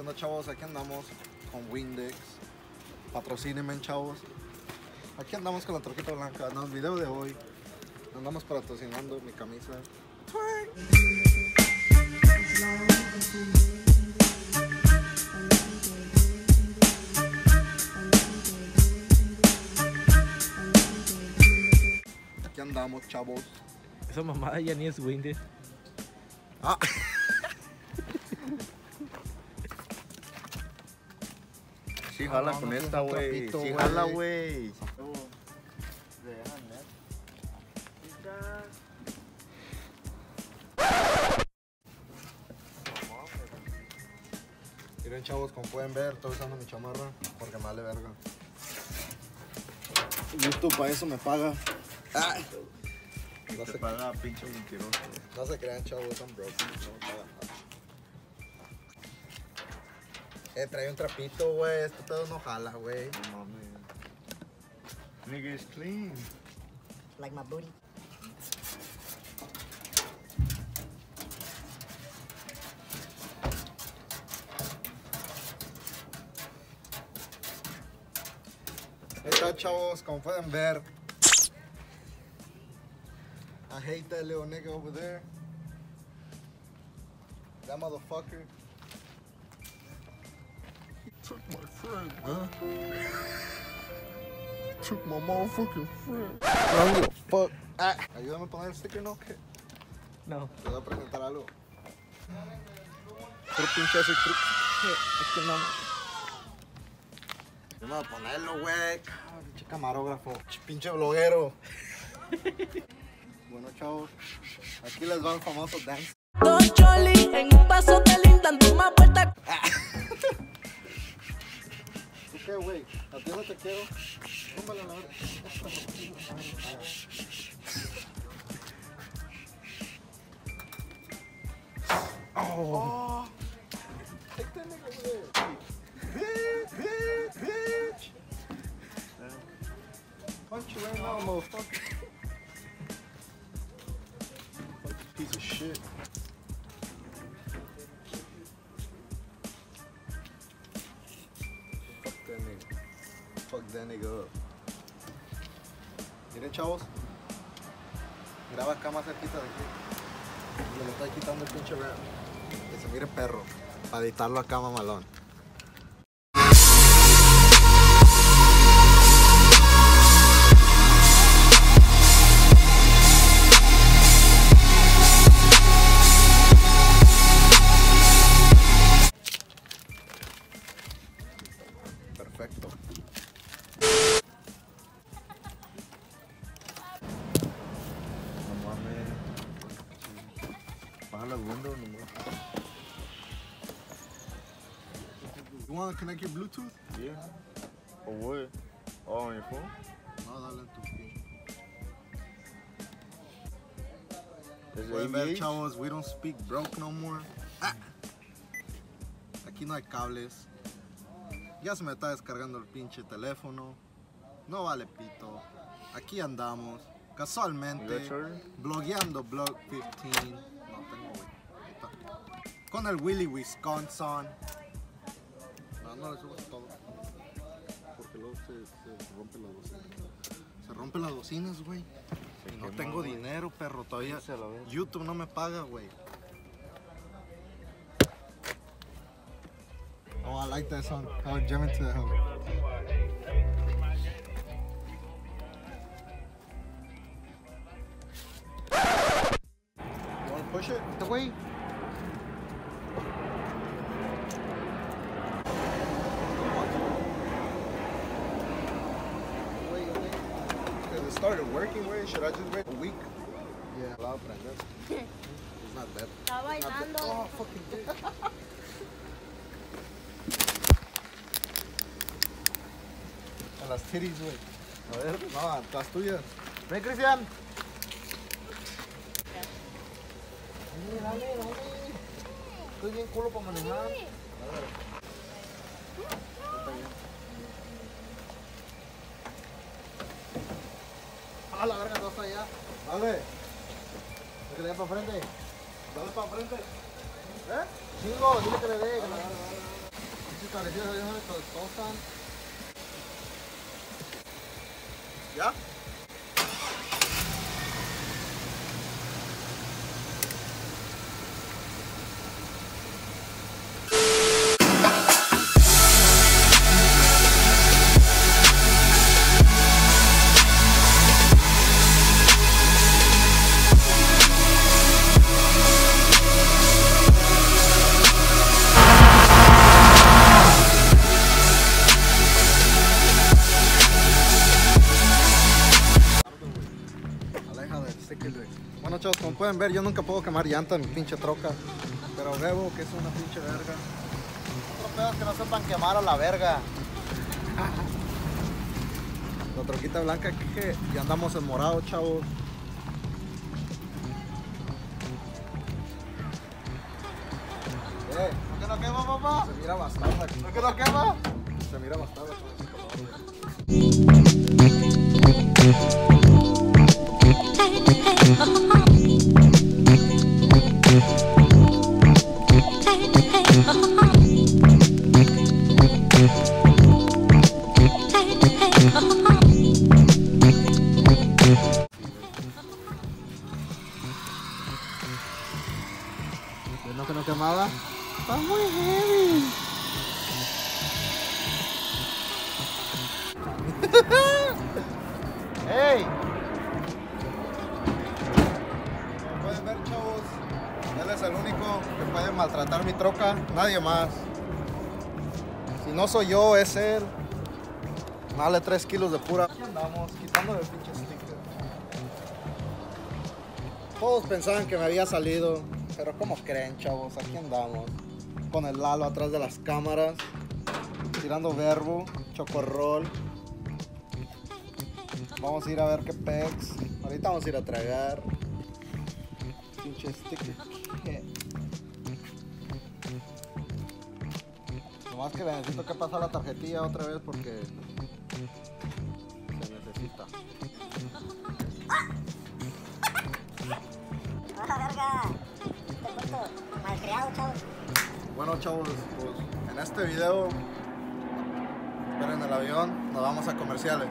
¿Qué onda, chavos? Aquí andamos con Windex. Patrocínenme, chavos. Aquí andamos con la troquita blanca. En el video de hoy andamos patrocinando mi camisa. Aquí andamos, chavos. Esa mamada ya ni es Windy. Ah. Sí, jala no, con no, esta, güey. Sí, jala, güey. Miren, chavos, como pueden ver, estoy usando mi chamarra porque me vale verga. YouTube para eso me paga. Ay. No se, paga pinche mentiroso. no se crean, chavos, son broke. No me pagan nada. Eh, trae un trapito, güey. Este pedo no jala, güey. No mames. Nigga is clean. like my booty. Está, chavos, como pueden ver. I hate that little nigga over there. That motherfucker. Friend, huh? Took my motherfucking friend. Fuck. Ah, ayúdame a poner el sticker, ¿no? ¿Qué? No. Te voy a presentar algo. Pero pinche ese truco. Aquí no. Vamos a ponerlo, güey. Pinche camarógrafo. Ch- Pinche bloguero. bueno, chavos. Aquí les va el famoso dance. Dos choli en un paso te Piece of shit. Fuck that nigga. Fuck that nigga up. Miren, chavos. Graba acá más cerquita de aquí. Y le estoy quitando el pinche rap. Que se mire perro. Para editarlo acá, mamalón. Windows nomás. You want to connect your Bluetooth? Yeah. Or what? Oh, on your phone? No, dale tu Pueden ver, chavos, we don't speak broke no more. Ah. Aquí no hay cables. Ya se me está descargando el pinche teléfono. No vale pito. Aquí andamos. Casualmente. Blogueando Blog 15. No tengo, güey. Ahí está. Con el Willy Wisconsin. No, no le subas todo. Porque luego se, se rompen las bocinas. Se rompen las bocinas, güey. Se no tengo güey. dinero, perro. Todavía. Verga. YouTube no me paga, güey. Oh, I like that song. I would jam into that song. You wanna push it? The way? Started working, wait. Should I just wait a week? Yeah. La voy a prender. It's not bad. Está bailando. Oh, fucking dick. A las titties, güey. A ver, no, las tuyas. Ven, Cristian. Dale, dale, dale. Estoy bien culo para manejar. A la verga, no está allá. Dale. Que le dé para frente. Dale para frente. ¿Eh? Chingo, dile que le dé. a ellos se destrosan. ¿Ya? Pueden ver, yo nunca puedo quemar llanta en mi pinche troca. Pero Bebo, que es una pinche verga. Otro pedo es que no sepan quemar a la verga. La troquita blanca que ya andamos en morado, chavos. Eh, ¿por qué no quema, papá? Se mira bastante. ¿Por qué no quema? Se mira bastante maltratar mi troca, nadie más. Si no soy yo, es él. Dale 3 kilos de pura. Aquí andamos, quitando el pinche sticker. Todos pensaban que me había salido, pero ¿cómo creen, chavos? Aquí andamos. Con el Lalo atrás de las cámaras, tirando verbo, chocorrol. Vamos a ir a ver qué pex. Ahorita vamos a ir a tragar. Pinche sticker. Nomás que le necesito que pasar la tarjetilla otra vez porque se necesita. ¡Ah, verga! Te cuento, malcriado, chavos. Bueno chavos, pues en este video, esperen el avión, nos vamos a comerciales.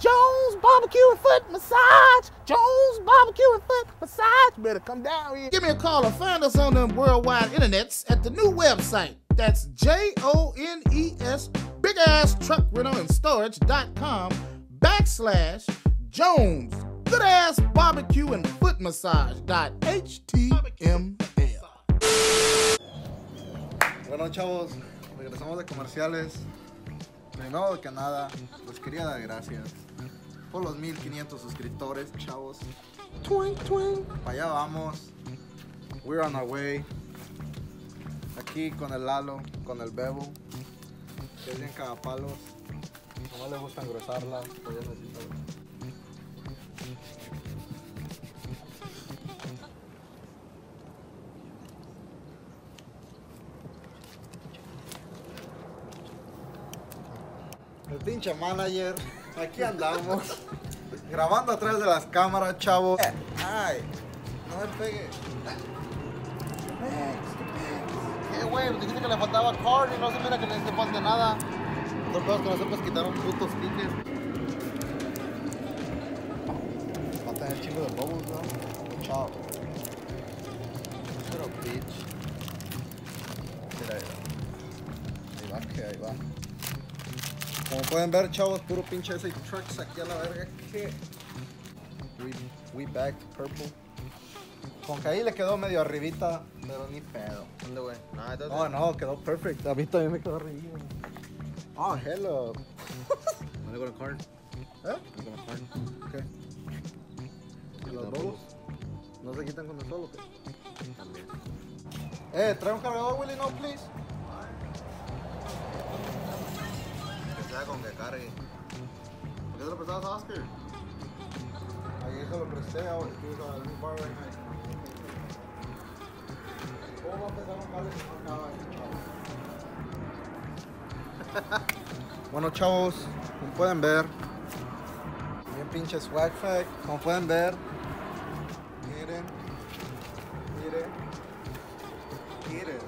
Jones Barbecue and Foot Massage. Jones Barbecue and Foot Massage. Better come down here. Give me a call or find us on the worldwide internets at the new website. That's J O N E S big ass truck rental and storage.com backslash Jones good ass barbecue and foot massage dot HTML. Bueno chavos, regresamos de comerciales. Primero que nada, les quería dar gracias por los 1500 suscriptores, chavos. Twink, twink. Para allá vamos. We're on our way. Aquí con el Lalo, con el Bebo. Que es bien cagapalos. No le gusta engrosarla. pues ya necesita- El pinche manager. Aquí andamos. Grabando atrás de las cámaras, chavos. Ay, no me pegue. ¿Qué güey? Dijiste que le faltaba card y no se mira que no te falte nada. Otro pedo es que no sepas quitar un puto sticker. Va a tener chingo de bubbles, ¿no? Chao. Pero bitch. Mira, mira. Ahí va, que ahí va. Como pueden ver, chavos, puro pinche ese trucks aquí a la verga. Que we, we back purple. Con que ahí le quedó medio arribita, pero ni pedo. ¿Dónde, güey? Ah, entonces. No, no, quedó perfect. A mí también me quedó arriba. Oh, hello. ¿Dónde con el card? ¿Eh? ¿Dónde con el? ¿Qué? ¿Y los bobos? ¿No se quitan con el qué? También. Eh, trae un cargador, Willy, no, please. Que sea con que cargue. ¿Por qué se lo prestabas a Oscar? Ayer se lo presté a a un bar right now. Bueno chavos, como pueden ver, bien pinche swag como pueden ver, miren, miren, miren.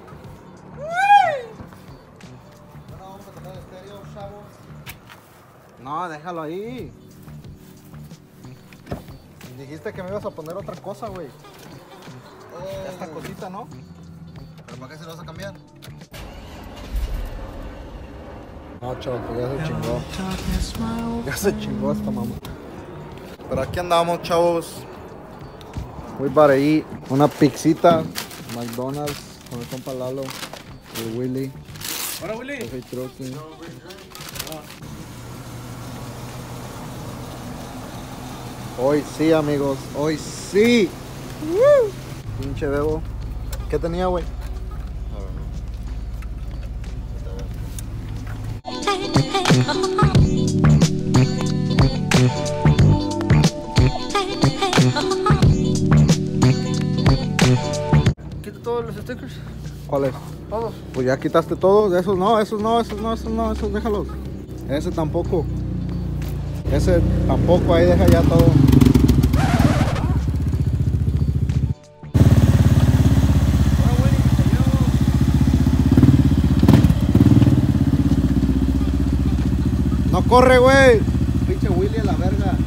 Bueno, vamos a tocar el estéreo, chavos. No, déjalo ahí. Dijiste que me ibas a poner otra cosa, güey. Esta eh, cosita, ¿no? ¿Pero para qué se lo vas a cambiar? No, chavo, pues ya se chingó. Ya se chingó esta mamá. Pero aquí andamos, chavos. Voy para ahí. Una pixita. McDonald's. Con el compa Lalo. El Willy. Hola, Willy. Hoy sí, amigos. Hoy sí. Woo. Pinche bebo. ¿Qué tenía, güey? Quita todos los stickers. ¿Cuál es? Todos. Pues ya quitaste todos. Esos no, esos no, esos no, esos no, esos déjalos. Ese tampoco. Ese tampoco, ahí deja ya todo. Corre, güey. Pinche Willy a la verga.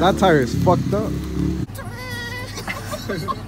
That tire is fucked up.